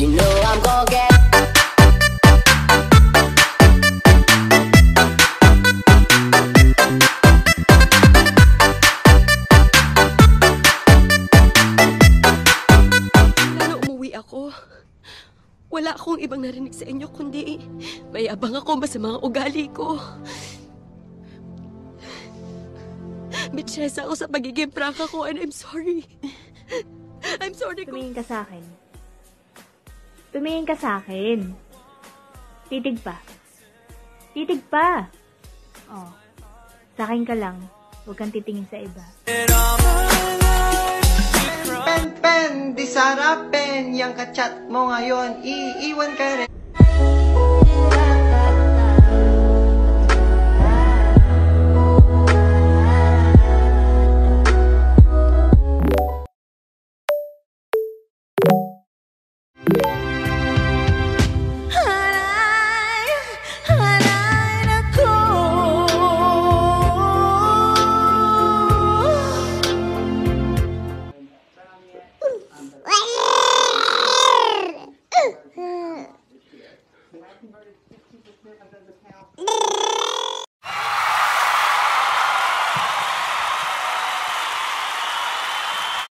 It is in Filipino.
You know I'm gon' get ako. Wala akong ibang narinig sa inyo kundi may abang ako masamang ugali ko. Bitchesa ako sa pagiging prangka ko and I'm sorry. I'm sorry kung... Tumingin ka sa akin. Tumingin ka sa akin. Titig pa. Titig pa. Oh. Sa akin ka lang. Huwag kang titingin sa iba. Pen, pen, di sarapin Yang kachat mo ngayon Iiwan ka rin converted